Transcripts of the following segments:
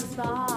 Splinters in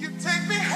You take me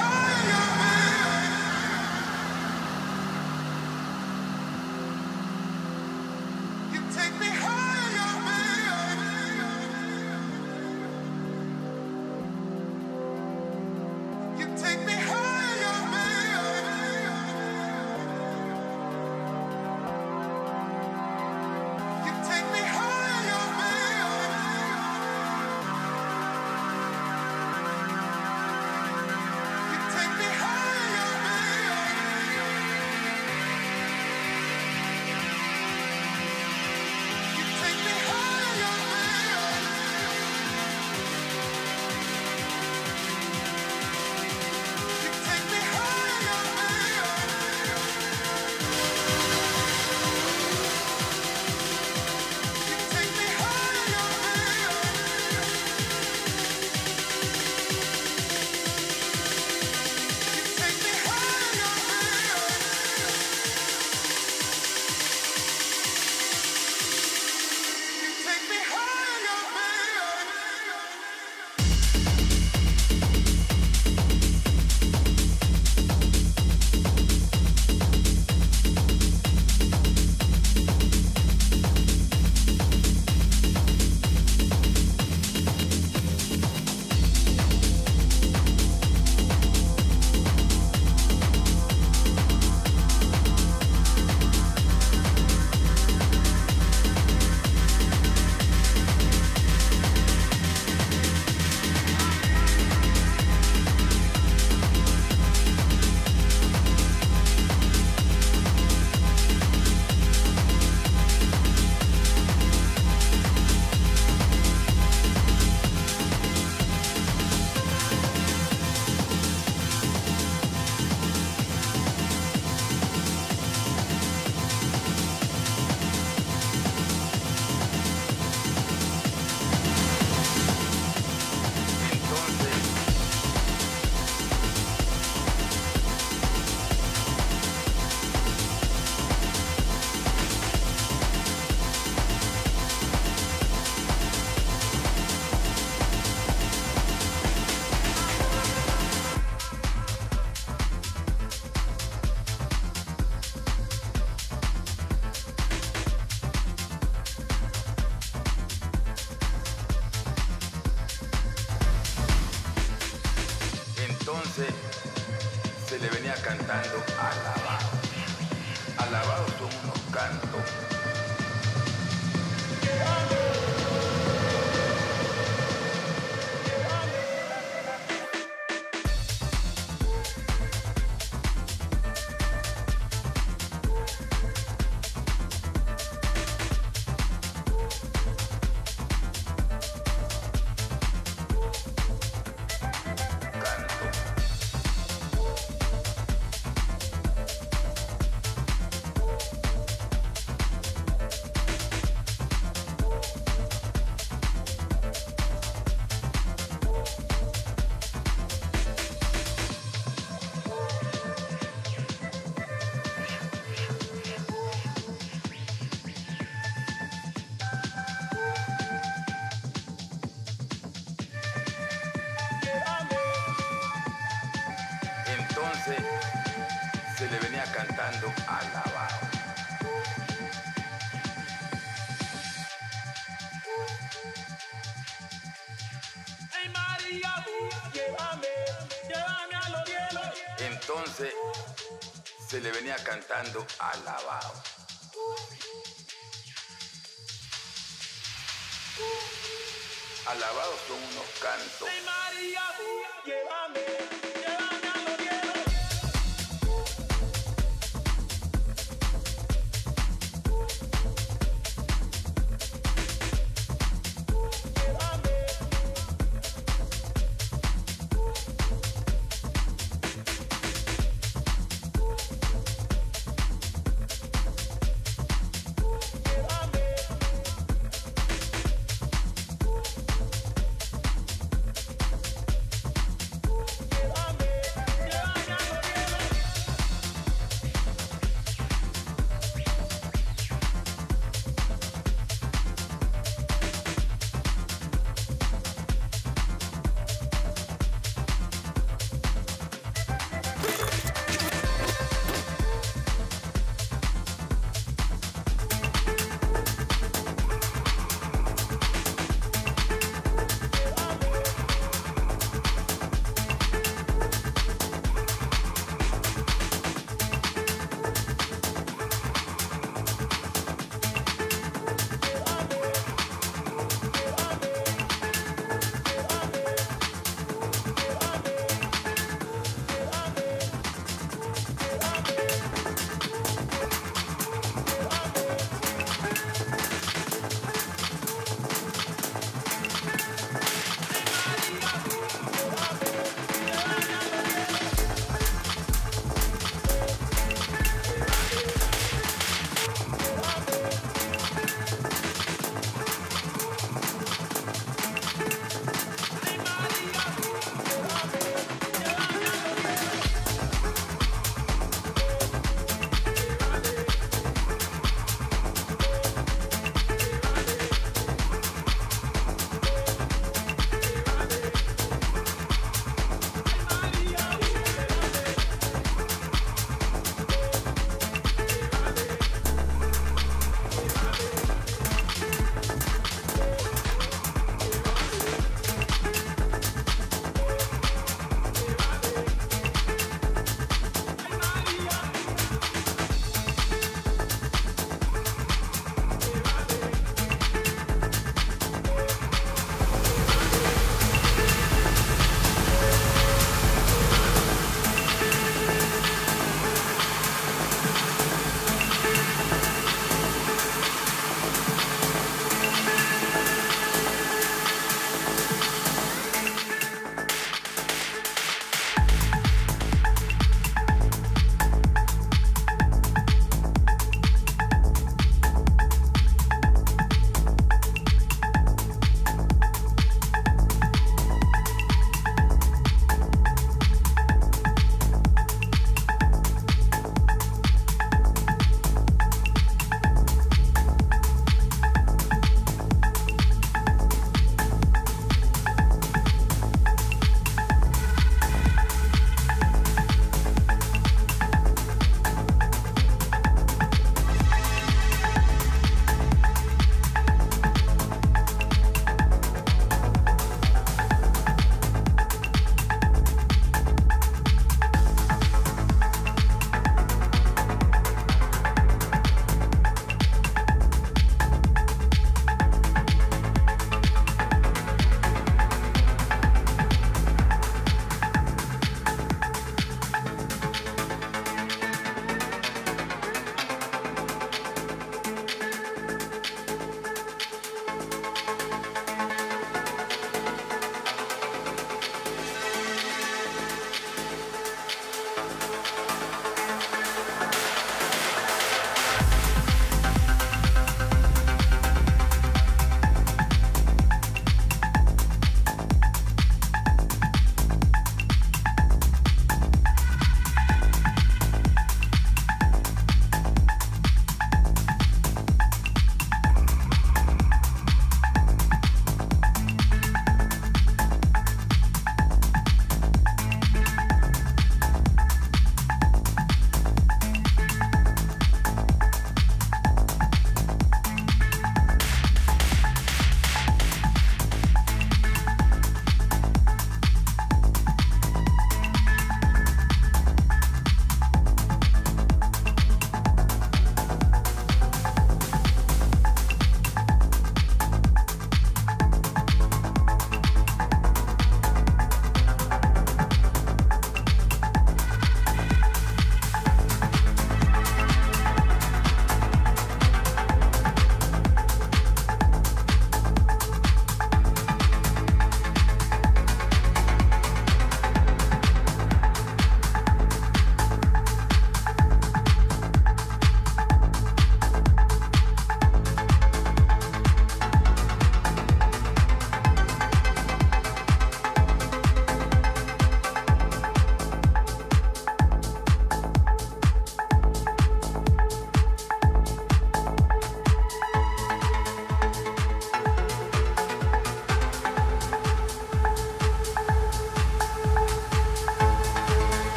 se le venía cantando alabado. Alabados son unos cantos.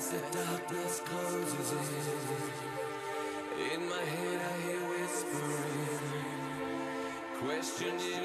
as the darkness closes in. In my head I hear whispering, questioning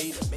data.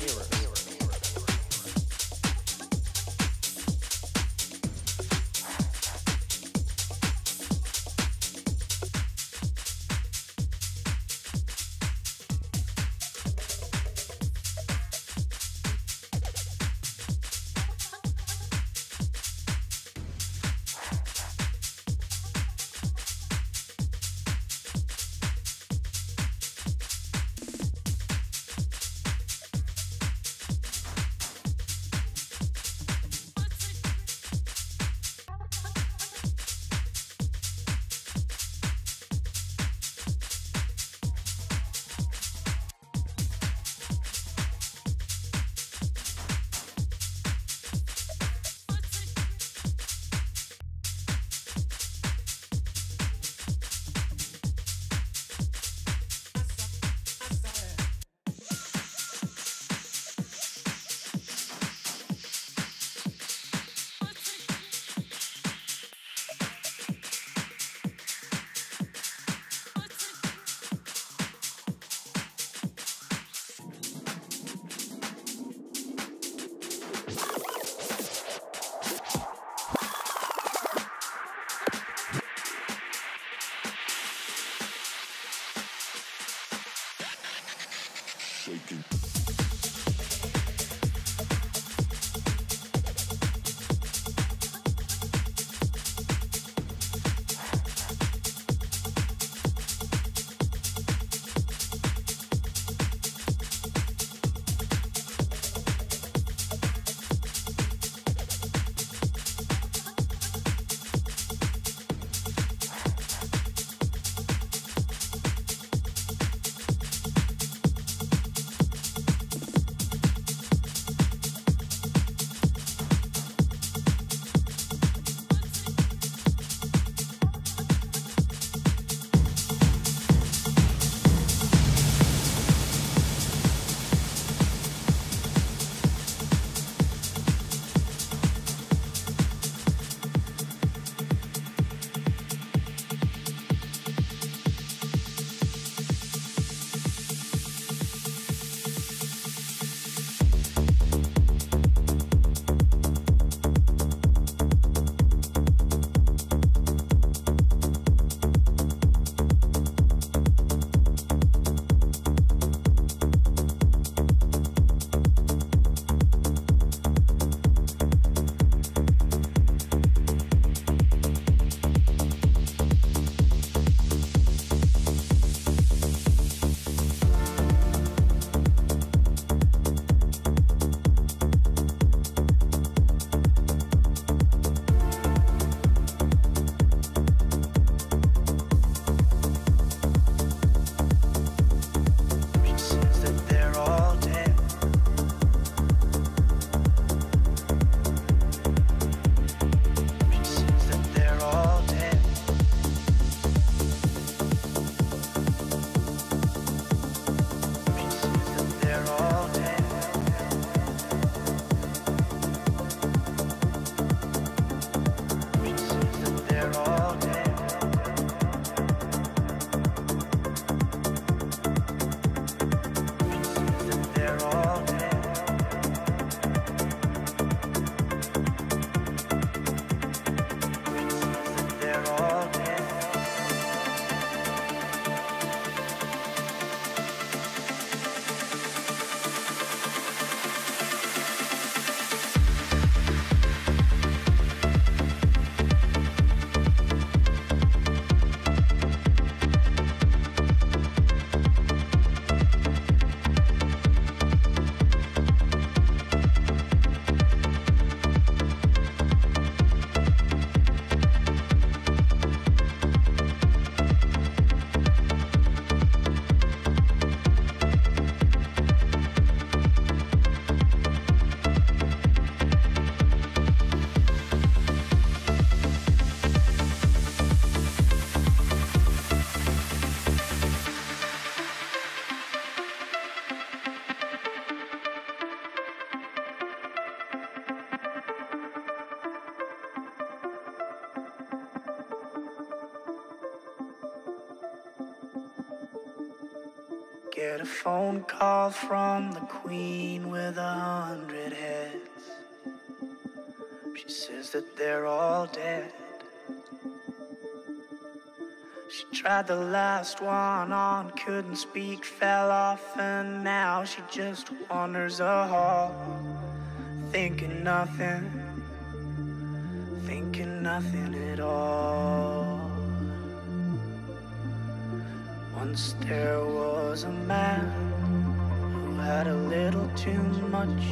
Phone call from the queen with a hundred heads. She says that they're all dead. She tried the last one on, couldn't speak, fell off, and now she just wanders a hall, thinking nothing, thinking nothing at all. Once there was a man who had a little too much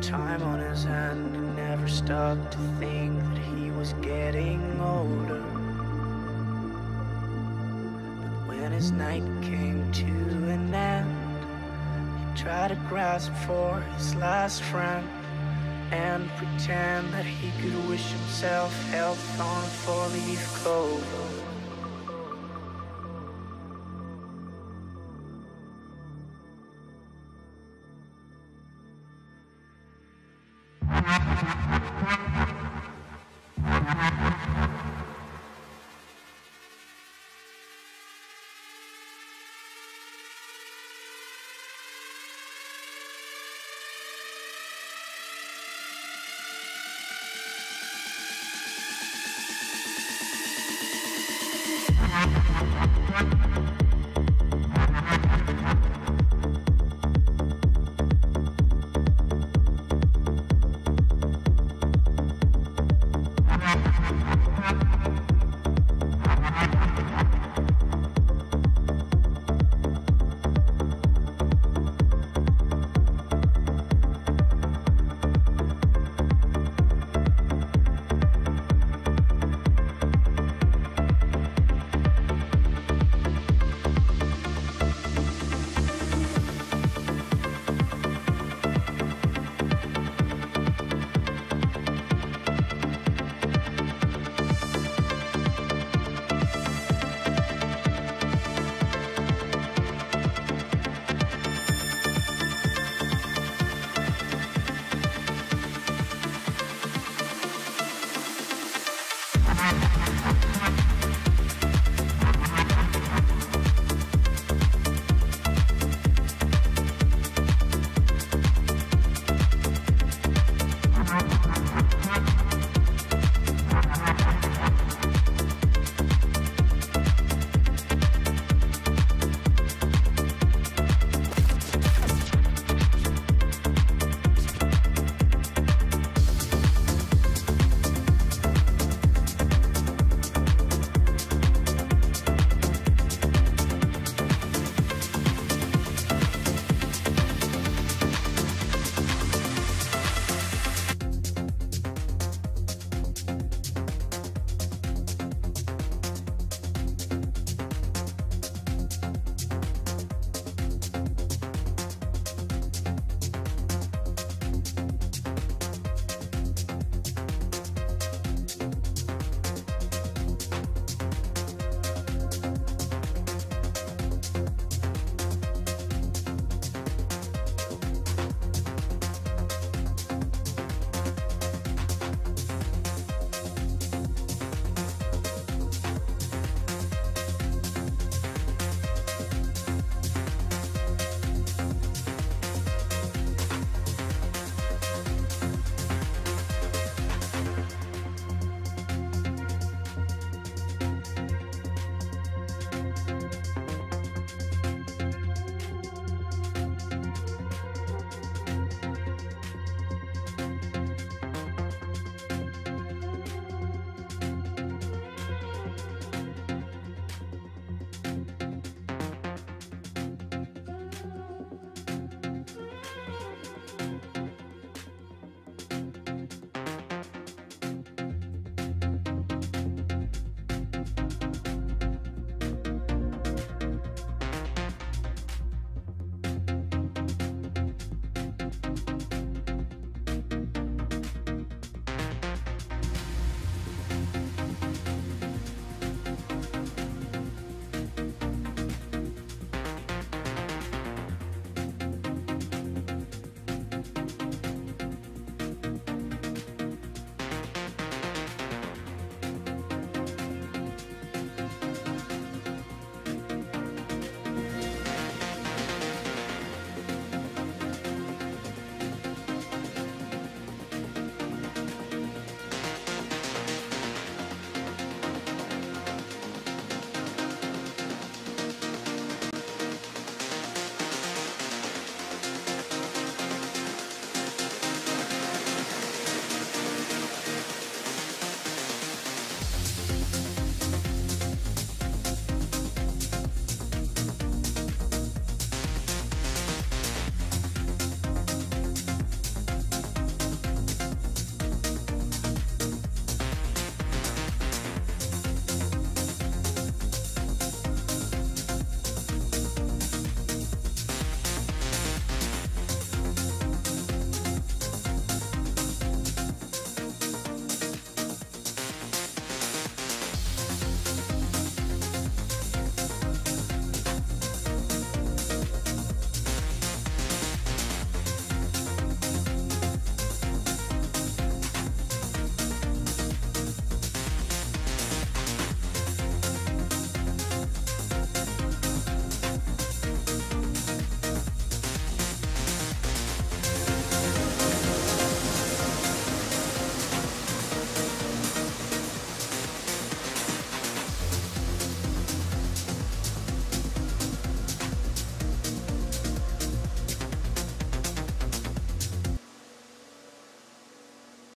time on his hand and never stopped to think that he was getting older. But when his night came to an end, he tried to grasp for his last friend and pretend that he could wish himself health on a four-leaf clover.